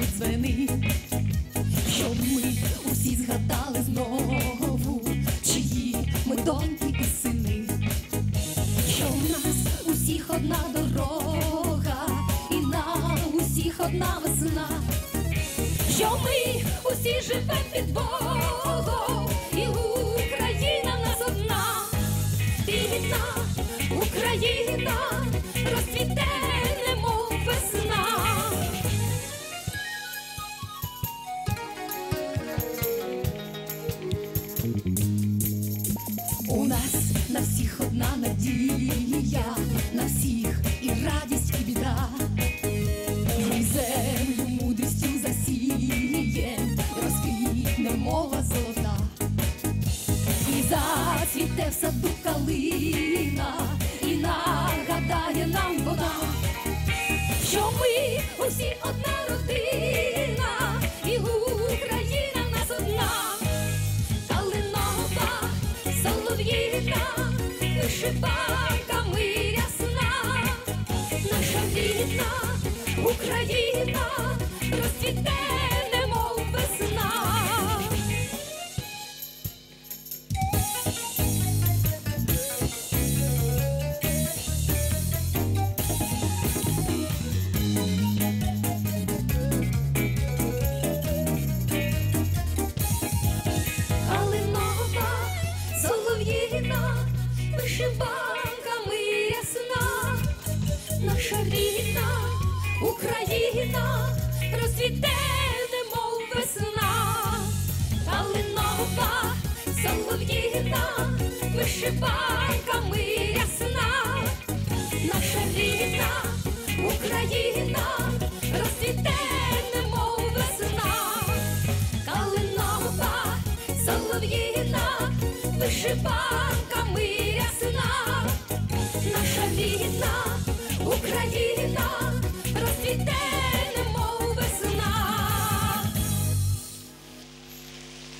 дзвони, щоб ми усі згадали знову, чиї ми доньки і сини, що в нас усіх одна дорога, і нам усіх одна весна, що ми усі живемо під Богом, і Україна в нас одна, вільна Україна розцвіте, надія, на всіх і радість, і біда. Ми землю мудрістю засієм, розквітне мова золота. І зацвіте в саду калина, вишиванками ясна, наша рідна Україна наша рідна Україна розцвіте, немов весна, Калинова, солов'їна, вишиванками ясна, наша рідна Україна розцвіте, немов весна. Калинова, солов'їна, вишиванками ясна, наша рідна Україна розцвіте,